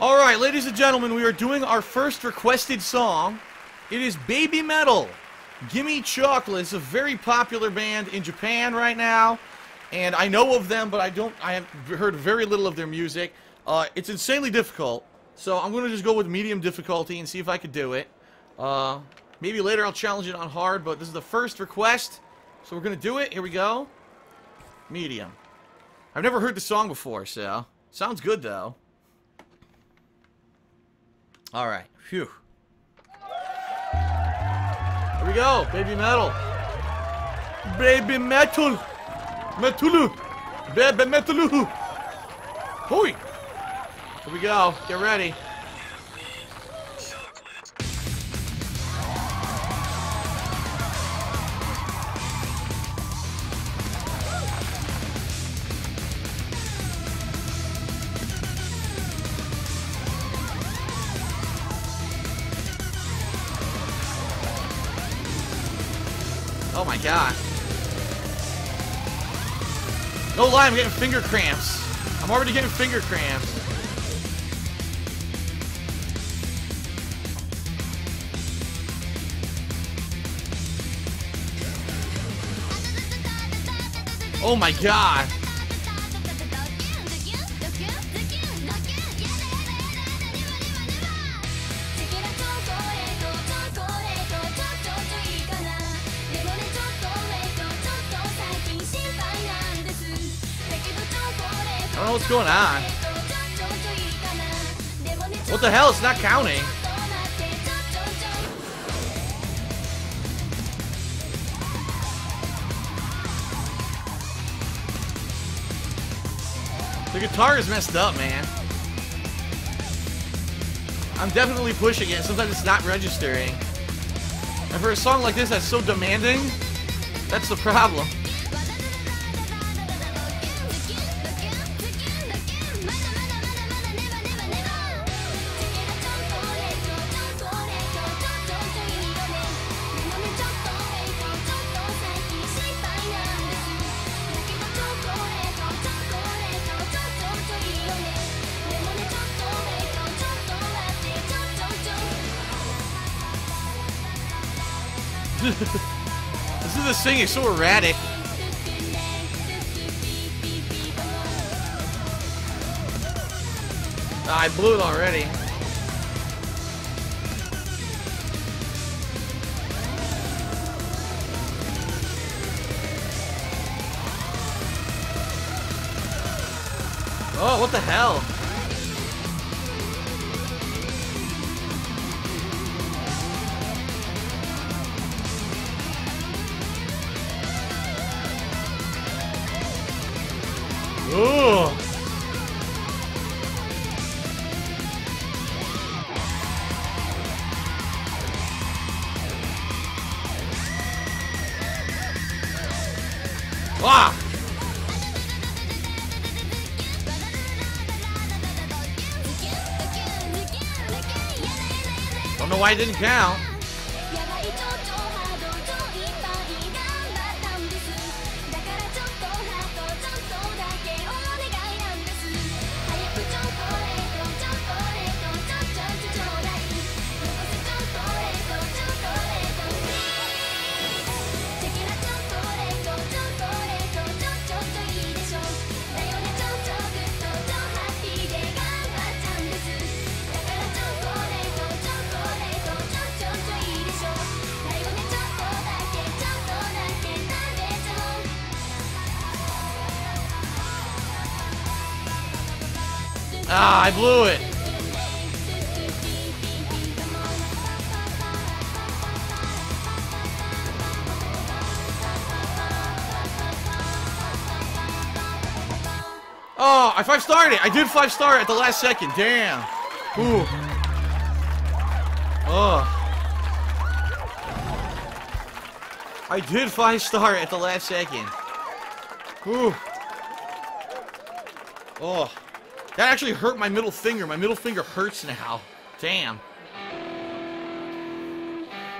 Alright, ladies and gentlemen, we are doing our first requested song. It is Babymetal. Gimme Chocolate. It's a very popular band in Japan right now. And I know of them, but I don't I have heard very little of their music. Uh, it's insanely difficult. So I'm gonna just go with medium difficulty and see if I could do it. Uh, maybe later I'll challenge it on hard, but this is the first request. So we're gonna do it. Here we go. Medium. I've never heard the song before, so sounds good though. All right. Phew. Here we go. Baby metal. Baby metal. Metulu. Baby metalu. Hoi. Here we go. Get ready. My god. No lie, I'm getting finger cramps. I'm already getting finger cramps. Oh my god. Know what's going on. What the hell? It's not counting. The guitar is messed up, man. I'm definitely pushing it. Sometimes it's not registering. And for a song like this that's so demanding, that's the problem. This is the singing so erratic. Ah, I blew it already. Oh, what the hell? It didn't count. Ah, I blew it. Oh, I five starred it. I did five star at the last second. Damn. Ooh. Oh. I did five star at the last second. Ooh. Oh. That actually hurt my middle finger. My middle finger hurts now. Damn.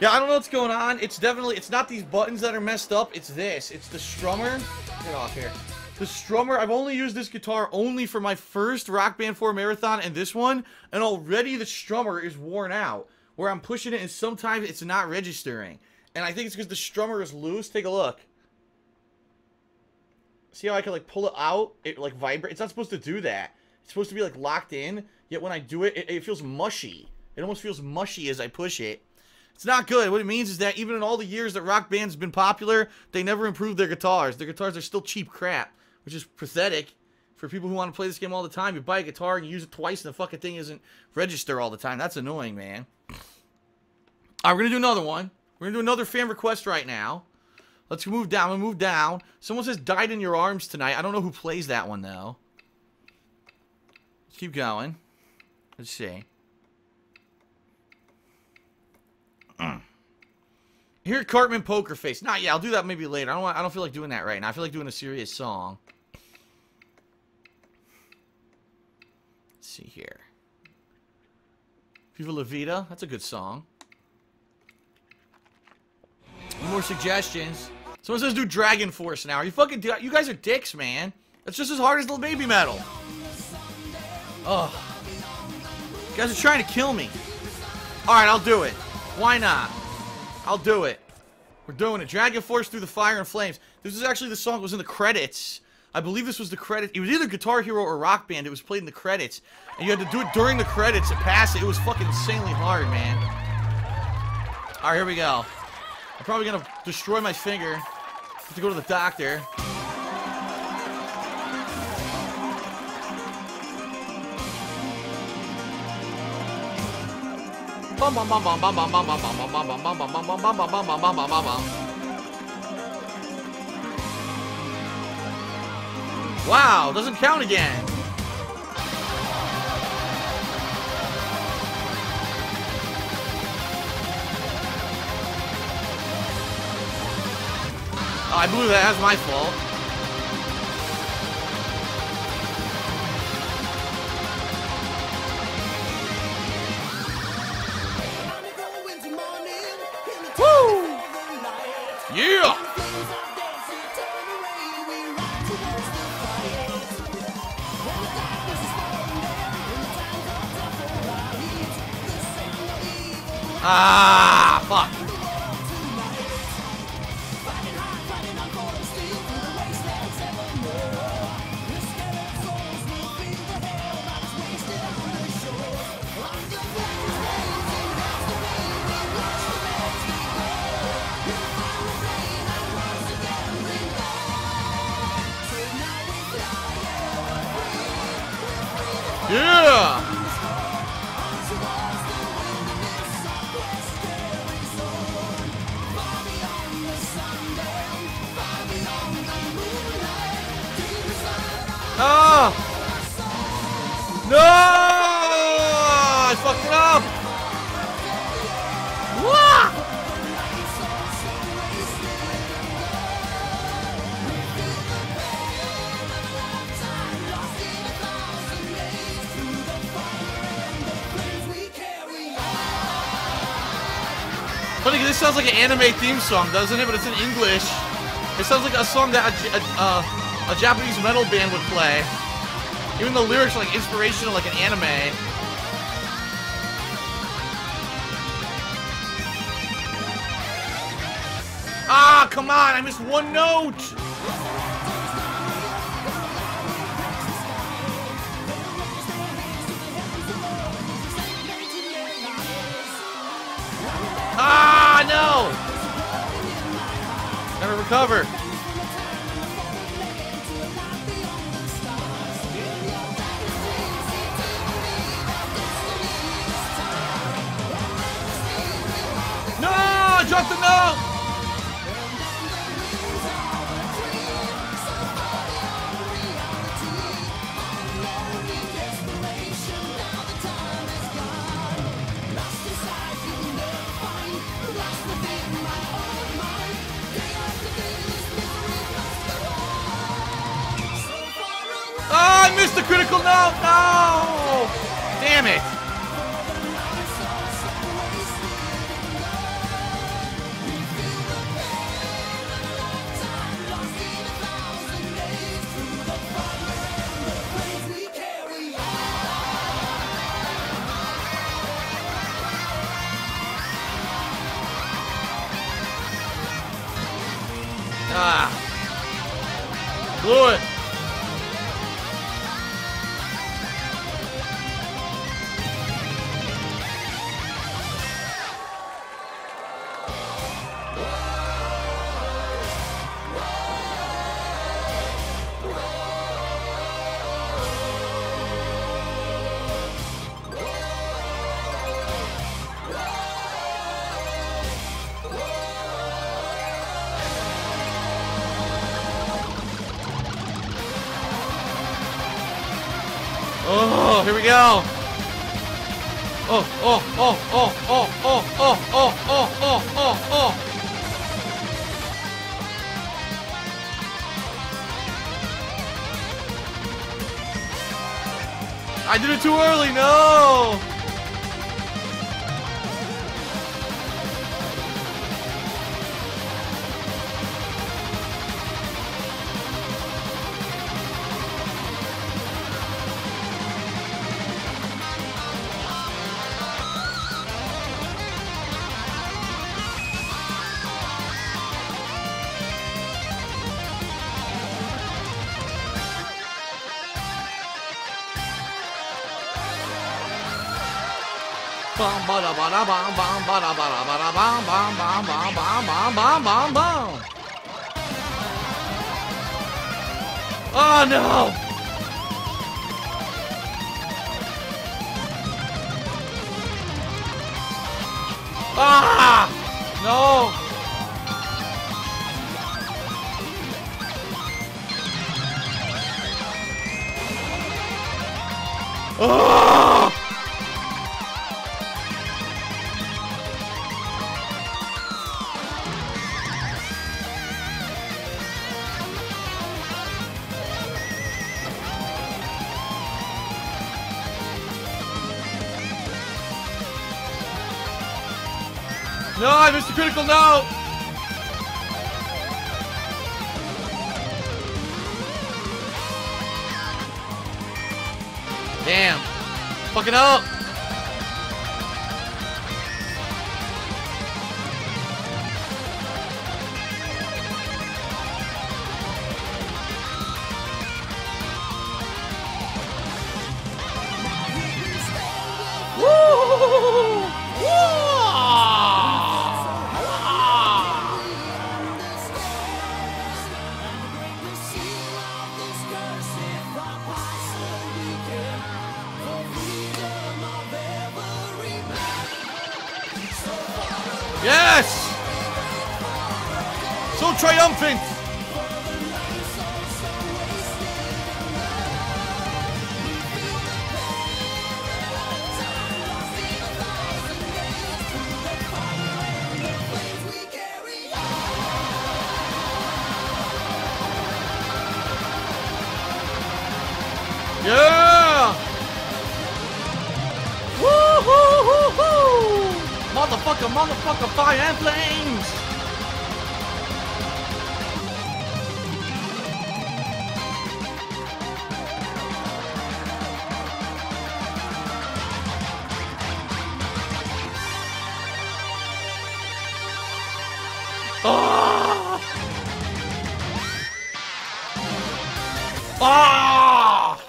Yeah, I don't know what's going on. It's definitely, it's not these buttons that are messed up. It's this. It's the strummer. Get off here. The strummer, I've only used this guitar only for my first Rock Band 4 marathon and this one, and already the strummer is worn out. Where I'm pushing it and sometimes it's not registering. And I think it's because the strummer is loose. Take a look. See how I can like pull it out? It like vibrate. It's not supposed to do that. It's supposed to be like locked in. Yet when I do it, it, it feels mushy. It almost feels mushy as I push it. It's not good. What it means is that even in all the years that rock bands have been popular, they never improved their guitars. Their guitars are still cheap crap, which is pathetic for people who want to play this game all the time. You buy a guitar and you use it twice and the fucking thing isn't register all the time. That's annoying, man. All right, we're going to do another one. We're going to do another fan request right now. Let's move down. we move down. Someone says Died in Your Arms tonight. I don't know who plays that one, though. Let's keep going. Let's see. Mm. Here, Cartman Poker Face. Not yeah, I'll do that maybe later. I don't want, I don't feel like doing that right now. I feel like doing a serious song. Let's see here. Viva La Vida. That's a good song. More suggestions. Someone says do DragonForce now. Are you fucking... You guys are dicks, man. That's just as hard as the Babymetal. Ugh. You guys are trying to kill me. Alright, I'll do it. Why not? I'll do it. We're doing it. DragonForce through the fire and flames. This is actually the song that was in the credits. I believe this was the credit. It was either Guitar Hero or Rock Band. It was played in the credits. And you had to do it during the credits to pass it. It was fucking insanely hard, man. Alright, here we go. I'm probably gonna destroy my finger. Have to go to the doctor. Wow, doesn't count again. Oh, I blew that. That's my fault. Yeah! Ah, fuck. No! I fucked it up! Funny, this sounds like an anime theme song, doesn't it? But it's in English. It sounds like a song that a, a, uh, a Japanese metal band would play. Even the lyrics are like inspirational, like an anime. Ah, come on! I missed one note! Ah, no! Gotta recover. Dropped the! Oh, I missed the critical now. No! Damn it! Blew it. Here we go. Oh, oh, oh, oh, oh, oh, oh, oh, oh, oh, oh, oh. I did it too early, no! Bum bada bada bum bum bada bada bada bum bum bum bum bum bum bum bum bum. Oh no! Ah! No! Ah! Critical note! Damn. Fucking up! Yeah! Woo-hoo-hoo-hoo! Motherfucker, motherfucker, fire and flame! Ah!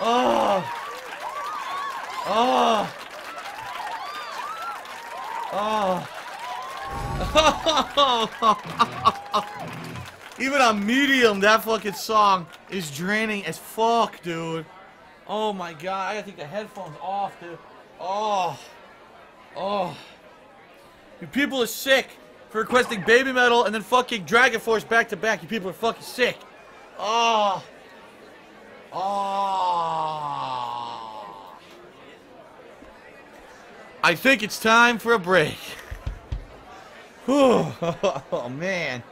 Ah! Oh. Even on medium, that fucking song is draining as fuck, dude. Oh my god, I gotta take the headphones off, dude. Oh. Oh. You people are sick for requesting Babymetal and then fucking DragonForce back to back. You people are fucking sick. Oh. Oh. I think it's time for a break. Oh, man.